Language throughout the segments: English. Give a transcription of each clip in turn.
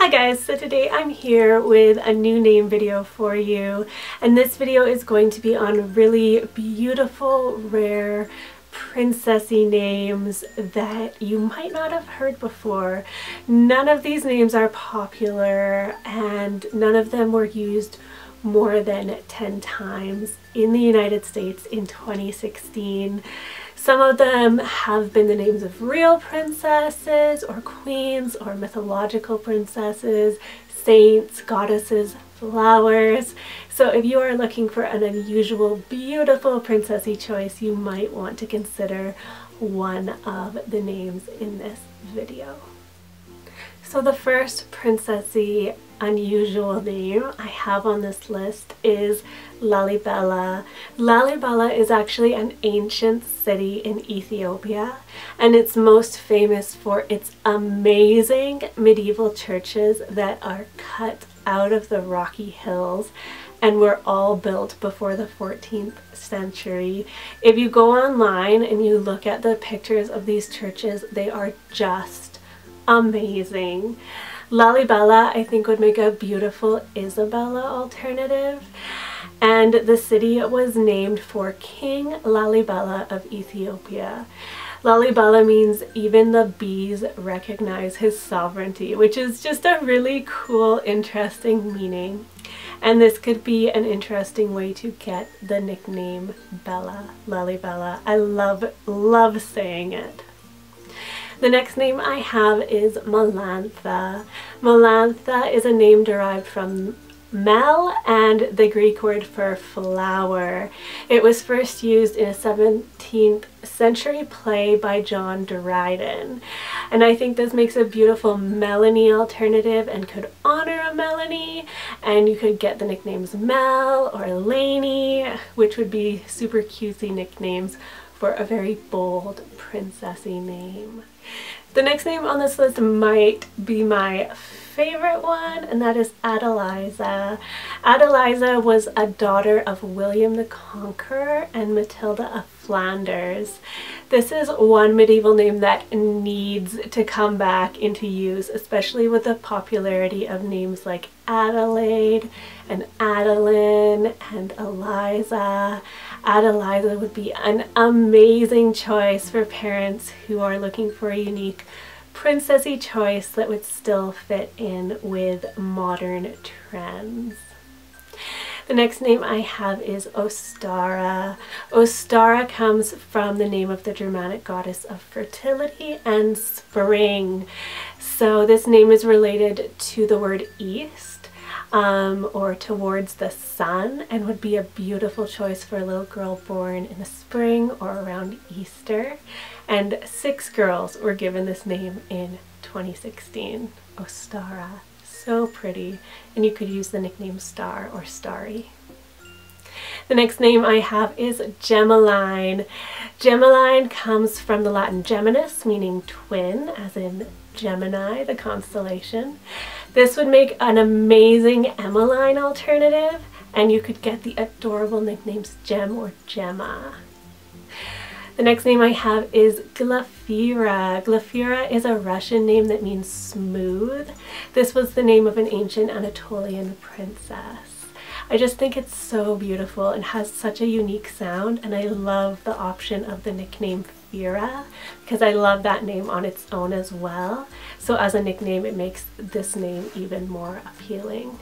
Hi guys, so today I'm here with a new name video for you and this video is going to be on really beautiful, rare, princessy names that you might not have heard before. None of these names are popular and none of them were used more than 10 times in the United States in 2016. Some of them have been the names of real princesses or queens or mythological princesses, saints, goddesses, flowers. So if you are looking for an unusual, beautiful princessy choice, you might want to consider one of the names in this video. So the first princessy unusual name I have on this list is Lalibela. Lalibela is actually an ancient city in Ethiopia and it's most famous for its amazing medieval churches that are cut out of the rocky hills and were all built before the 14th century. If you go online and you look at the pictures of these churches, they are just amazing. Lalibela I think would make a beautiful Isabella alternative and the city was named for King Lalibela of Ethiopia. Lalibela means even the bees recognize his sovereignty, which is just a really cool, interesting meaning. And this could be an interesting way to get the nickname Bella, Lalibela. I love, love saying it. The next name I have is Melantha. Melantha is a name derived from Mel and the Greek word for flower. It was first used in a 17th century play by John Dryden. And I think this makes a beautiful Melanie alternative and could honor a Melanie. And you could get the nicknames Mel or Lainey, which would be super cutesy nicknames for a very bold princessy name. The next name on this list might be my favorite one and that is Adeliza. Adeliza was a daughter of William the Conqueror and Matilda of Flanders. This is one medieval name that needs to come back into use, especially with the popularity of names like Adelaide and Adeline and Eliza. Adeliza would be an amazing choice for parents who are looking for a unique princessy choice that would still fit in with modern trends. The next name I have is Ostara. Ostara comes from the name of the Germanic goddess of fertility and spring. So this name is related to the word east um, or towards the sun and would be a beautiful choice for a little girl born in the spring or around Easter. And six girls were given this name in 2016. Ostara so pretty and you could use the nickname Star or Starry. The next name I have is Gemeline. Gemeline comes from the Latin Geminus, meaning twin, as in Gemini, the constellation. This would make an amazing Emmeline alternative, and you could get the adorable nicknames Gem or Gemma. The next name I have is Glafira. Glafira is a Russian name that means smooth. This was the name of an ancient Anatolian princess. I just think it's so beautiful and has such a unique sound and I love the option of the nickname Fira because I love that name on its own as well. So as a nickname it makes this name even more appealing.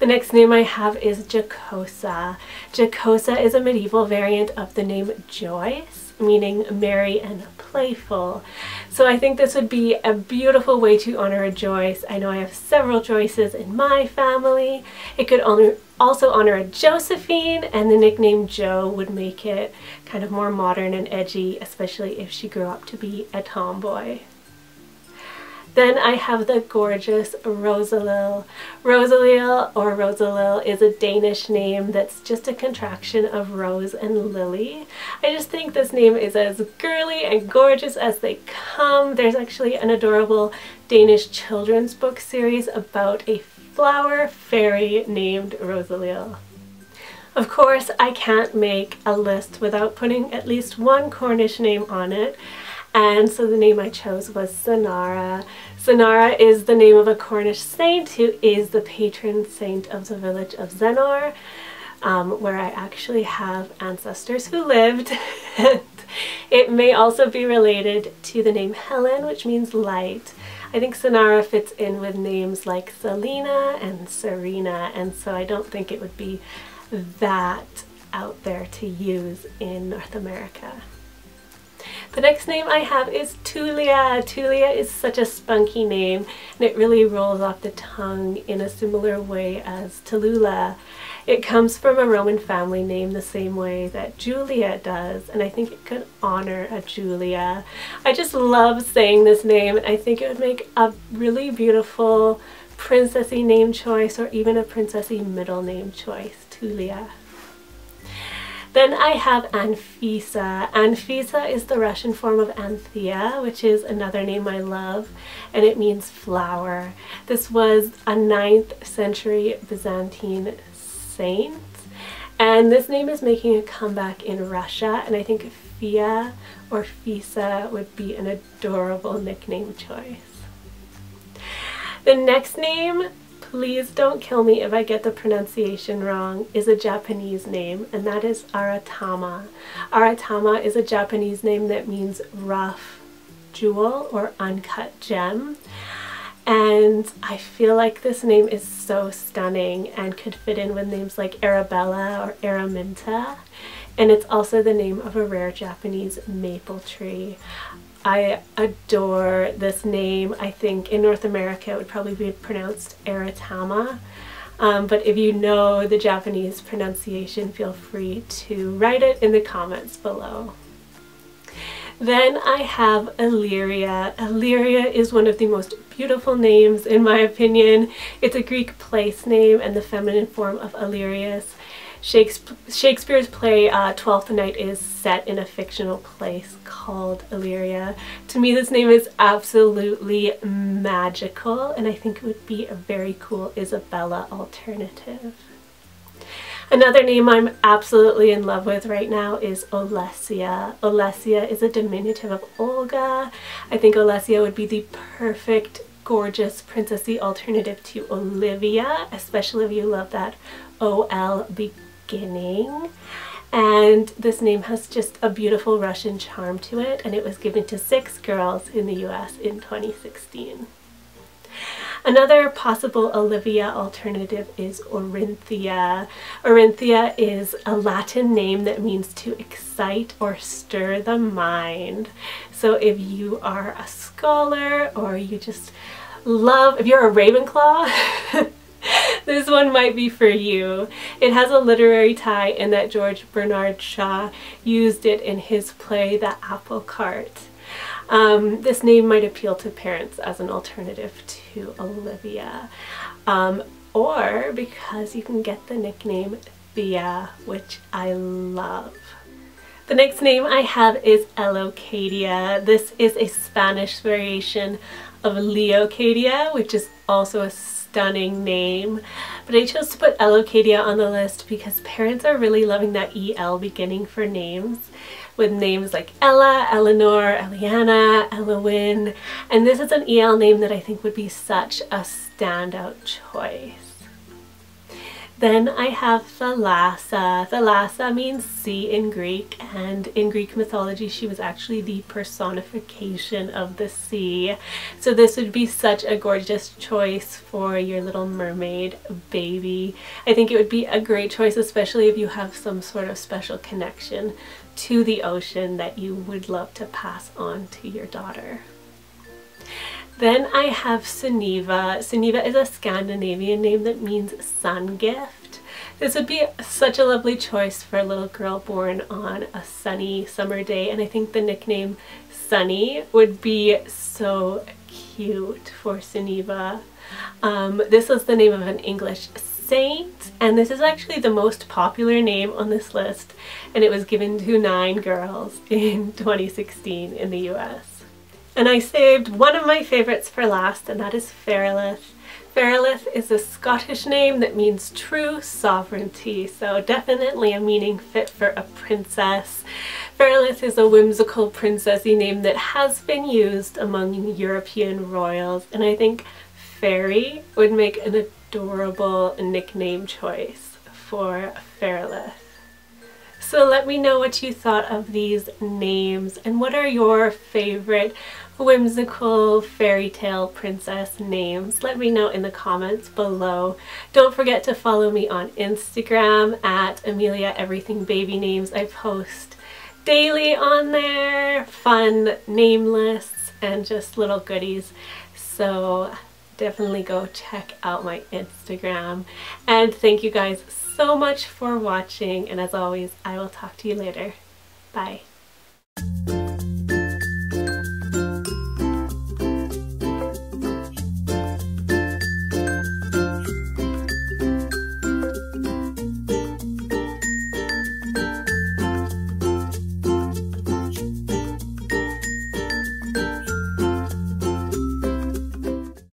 The next name I have is Jocosa. Jocosa is a medieval variant of the name Joyce, meaning merry and playful. So I think this would be a beautiful way to honor a Joyce. I know I have several Joyces in my family. It could honor, also honor a Josephine and the nickname Jo would make it kind of more modern and edgy, especially if she grew up to be a tomboy. Then I have the gorgeous Rosalil. Rosalil or Rosalil is a Danish name that's just a contraction of rose and lily. I just think this name is as girly and gorgeous as they come. There's actually an adorable Danish children's book series about a flower fairy named Rosalil. Of course, I can't make a list without putting at least one Cornish name on it, and so the name I chose was Senara. Senara is the name of a Cornish saint who is the patron saint of the village of Zennor, um, where I actually have ancestors who lived. it may also be related to the name Helen, which means light. I think Senara fits in with names like Selena and Serena, and so I don't think it would be that out there to use in North America. The next name I have is Tulia. Tulia is such a spunky name and it really rolls off the tongue in a similar way as Tallulah. It comes from a Roman family name the same way that Julia does and I think it could honor a Julia. I just love saying this name and I think it would make a really beautiful princessy name choice or even a princessy middle name choice, Tulia. Then I have Anfisa. Anfisa is the Russian form of Anthea, which is another name I love, and it means flower. This was a 9th century Byzantine saint, and this name is making a comeback in Russia, and I think Fia or Fisa would be an adorable nickname choice. The next name please don't kill me if I get the pronunciation wrong, is a Japanese name, and that is Aratama. Aratama is a Japanese name that means rough jewel or uncut gem. And I feel like this name is so stunning and could fit in with names like Arabella or Araminta. And it's also the name of a rare Japanese maple tree. I adore this name. I think in North America it would probably be pronounced Aratama. Um, but if you know the Japanese pronunciation, feel free to write it in the comments below. Then I have Illyria. Illyria is one of the most beautiful names in my opinion. It's a Greek place name and the feminine form of Illyrius. Shakespeare's play uh, Twelfth Night is set in a fictional place called Illyria. To me this name is absolutely magical and I think it would be a very cool Isabella alternative. Another name I'm absolutely in love with right now is Olesya. Olesya is a diminutive of Olga. I think Olesya would be the perfect gorgeous princessy alternative to Olivia, especially if you love that OL beginning. And this name has just a beautiful Russian charm to it, and it was given to six girls in the US in 2016. Another possible Olivia alternative is Orinthia. Orinthia is a Latin name that means to excite or stir the mind. So if you are a scholar or you just love, if you're a Ravenclaw, this one might be for you. It has a literary tie in that George Bernard Shaw used it in his play The Apple Cart. Um, this name might appeal to parents as an alternative to Olivia. Um, or because you can get the nickname Thea, which I love. The next name I have is Elocadia. This is a Spanish variation of Leocadia, which is also a stunning name, but I chose to put Elocadia on the list because parents are really loving that EL beginning for names with names like Ella, Eleanor, Eliana, Elowen, and this is an EL name that I think would be such a standout choice. Then I have Thalassa. Thalassa means sea in Greek and in Greek mythology she was actually the personification of the sea. So this would be such a gorgeous choice for your little mermaid baby. I think it would be a great choice especially if you have some sort of special connection to the ocean that you would love to pass on to your daughter. Then I have Suniva. Suniva is a Scandinavian name that means sun gift. This would be such a lovely choice for a little girl born on a sunny summer day and I think the nickname Sunny would be so cute for Suniva. Um, this is the name of an English saint and this is actually the most popular name on this list and it was given to nine girls in 2016 in the US. And I saved one of my favourites for last and that is Ferelith. Ferelith is a Scottish name that means true sovereignty, so definitely a meaning fit for a princess. Ferelith is a whimsical princessy name that has been used among European royals and I think Fairy would make an adorable nickname choice for Ferelith. So let me know what you thought of these names and what are your favorite whimsical fairy tale princess names. Let me know in the comments below. Don't forget to follow me on Instagram at Amelia Everything Baby Names. I post daily on there, fun name lists and just little goodies. So definitely go check out my Instagram. And thank you guys so much for watching and as always I will talk to you later. Bye.